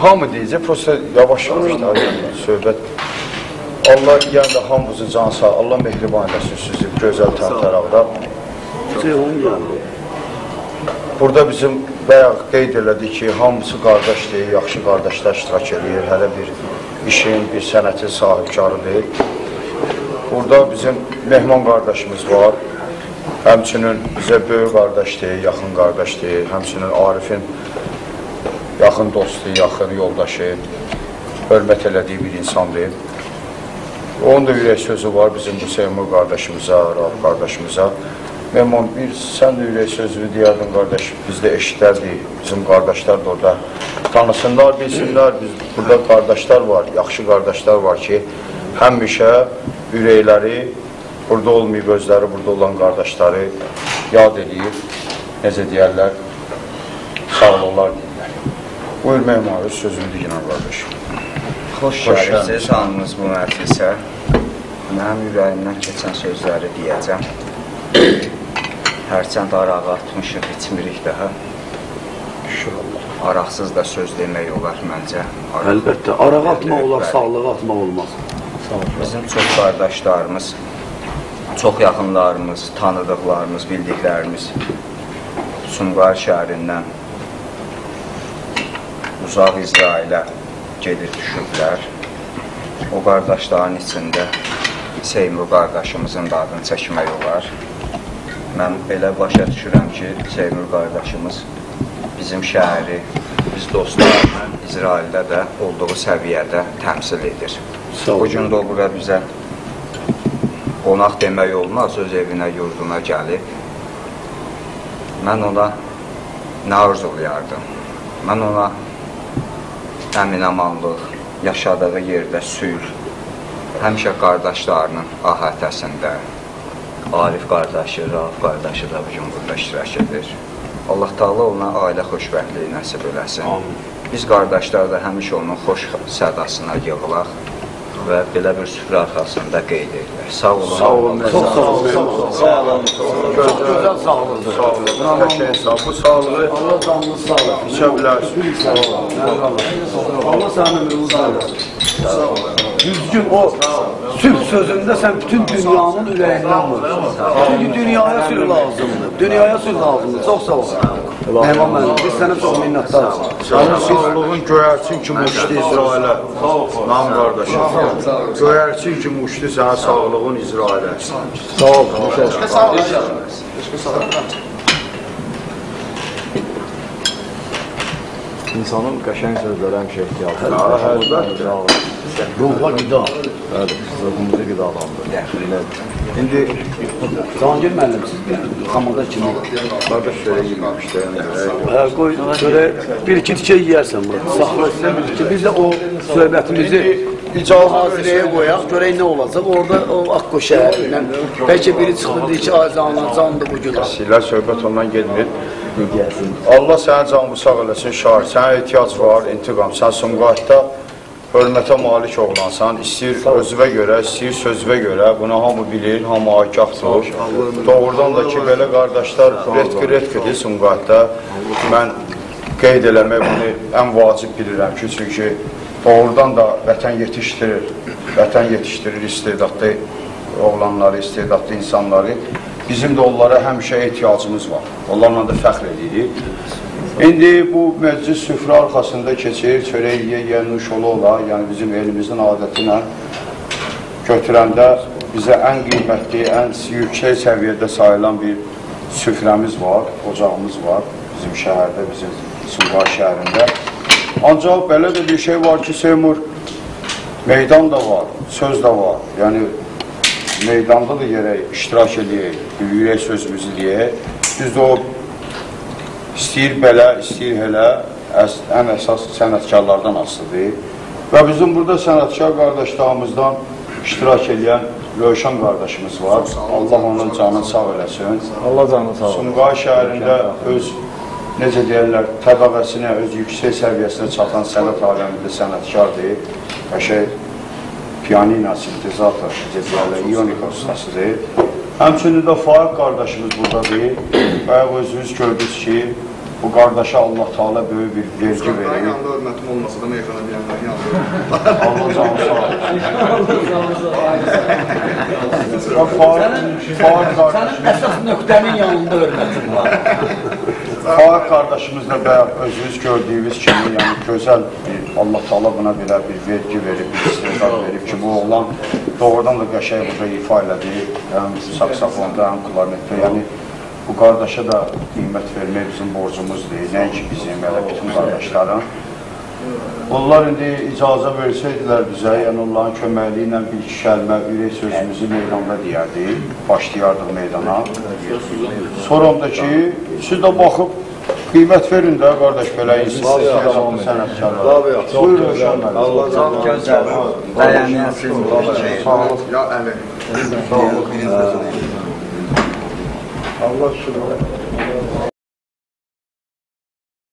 Hamı deyəcək, prosta yavaş-yavaş söhbət. Allah yəni də hamımızın canı sağ, Allah mehriban eləsin sizi gözəl tərəfdə. Burada bizim bayaq qeyd elədik ki, hamısı qardaşdır, yaxşı qardaşlar iştirak edir, hələ bir işin, bir sənətin sahibkarıdır. Burada bizim Mehman qardaşımız var, həmçinin bizə böyük qardaşdır, yaxın qardaşdır, həmçinin Arifin yaxın dostu, yaxın yoldaşı, hörmət elədiyi bir insandır. Onun da ürək sözü var bizim bu Seymur qardaşımıza, Rauf qardaşımıza. Memon, bir sən də ürək sözünü deyərdin qardaş, biz də eşitərdik, bizim qardaşlar da orada tanısınlar, bilsinlər, biz burada qardaşlar var, yaxşı qardaşlar var ki, həmişə ürəkləri, burada olmayıb özləri, burada olan qardaşları yad eləyir, necə deyərlər, sağ olar deyirlər. Buyur Memon, öz sözünü deyinən qardaş. Xoş gəlmişsiniz hamınız bu məclisə. Mənim ürəyimdən keçən sözləri deyəcəm. Hərçənd arağı atmışıq, içmirik daha. Araqsız da söz demək olar məncə. Araq- Əlbəttə, araq atmaq olar, Bəli. sağlığı atmaq olmaz. Bizim çox qardaşlarımız, çox yaxınlarımız, tanıdıqlarımız, bildiklərimiz Sumqayıt şəhərindən uzaq İsrailə gedib düşüblər. O qardaşların içində Seymur qardaşımızın da adını çəkmək olar. Mən belə başa düşürəm ki, Seymur qardaşımız bizim şəhəri, biz dostlarla İsraildə də olduğu səviyyədə təmsil edir. Bu gün də o bura bizə qonaq demək olmaz, öz evinə, yurduna gəlib. Mən ona nə arzulayardım? Mən ona əminamanlıq, yaşadığı yerdə sülh, həmişə qardaşlarının ahətəsində, Arif qardaşı, Rauf qardaşı da bu gün burada iştirak edir. Allah Taala ona ailə xoşbəxtliyi nəsib eləsin. Amin. Biz qardaşlar da həmişə onun xoş sədasına yığılaq və belə bir süfrə arxasında qeyd edilir. Sağ olun. Sağ olun. Çox sağ olun. Sağ olun. Çox gözəl sağlıqdır. Sağ olun, qəşəng sağ Bu sağlığı Allah canınız sağ olun. içə bilərsin. Allah sənin ömrünü sağ olun. Düzgün o sülh sözündə sən bütün dünyanın ürəyindən vurursun. Çünki dünyaya sülh lazımdır. Dünyaya sülh lazımdır. Çox sağ ol. Mehman mənim, biz sənə çox minnətdarız. Sənin sağlığın göyərçin kimi uçdu İsrailə. Nam qardaşım. Göyərçin kimi uçdu sənin sağlığın İsrailə. Sağ ol. İnsanın qəşəng sözlərə həmişə ehtiyacı var. əlbəttə. Ruha qida. Bəli, ruhumuzu qidalandır. İndi Cahangir müəllim, siz bir xamada kimi. qardaş şöyə yeməmişdə. Hə, qoy, şöyle bir iki tikə yeyərsən burada. Saxla sizə bir tikə. Biz də o söhbətimizi İcazə hazirəyə qoyaq, görək nə olacaq. Orada o Akko şəhərindən bəlkə biri çıxdı, deyir ki, Azanla candı bu gün. Silə söhbət ondan getmir. Allah sənin canını sağ eləsin, şahid. Sənə ehtiyac var, intiqam. Sən Sumqayıtda hörmətə malik oğlansan, istəyir özünə görə, istəyir sözünə görə, bunu hamı bilir, hamı agahdır. Doğrudan da ki, belə qardaşlar retki-retkidir Sumqayıtda. Mən qeyd eləmək bunu ən vacib bilirəm ki, çünki doğrudan da vətən yetişdirir, vətən yetişdirir istedadlı oğlanları, istedadlı insanları. Bizim də onlara həmişə ehtiyacımız var. Onlarla da fəxr edirik. İndi bu məclis süfrə arxasında keçir, çörək yeyə, nuş ola ola, yəni bizim elimizin adəti ilə götürəndə bizə ən qiymətli, ən yüksək səviyyədə sayılan bir süfrəmiz var, ocağımız var bizim şəhərdə, bizim Sumqayıt şəhərində. Ancaq belə də bir şey var ki, Seymur, meydan da var, söz də var. Yəni meydanda da yerək iştirak edəyək, ürək sözümüzü deyək. Biz də o istəyir belə, istəyir elə, əs ən əsas sənətkarlardan asılıdır. Və bizim burada sənətkar qardaşlarımızdan iştirak edən Rövşən qardaşımız var. Allah onun canını sağ eləsin. Allah canını sağ olsun. Sumqayıt şəhərində öz necə deyirlər, təbəqəsinə, öz yüksək səviyyəsinə çatan sənət aləmində sənətkardır. Qəşəng pianino, sintezator, deyirlər, ionika ustasıdır. Həmçinin də Faiq qardaşımız buradadır. Bayaq özünüz gördünüz ki, Bu qardaşa Allah Taala böyük bir vergi verir. yanında hörmətim olmasa da meyxana deyənlərin yanında. Allah canı sağ qardaş, Sənin əsas nöqtənin yanında hörmətin var. Faiz qardaşımız da bayaq özünüz gördüyünüz kimi, yəni gözəl bir Allah Taala buna belə bir vergi verib, bir istedad verib ki, bu oğlan doğrudan da qəşəng burada ifa elədi. Həm saksafonda, həm klarnetdə, yəni bu qardaşa da qiymət vermək bizim borcumuzdur. Nəinki bizim, elə bütün qardaşların. Onlar indi icazə versəydilər bizə, yəni onların köməkliyi ilə bir iki kəlmə ürək sözümüzü meydanda deyərdik, başlayardıq meydana. Sonra da ki, siz də baxıb qiymət verin də qardaş belə insan sənətkarlar. Buyurun müəllim. Allah çox gözəl, bir şey. Sağ olun. Ya əli. Allah şükür.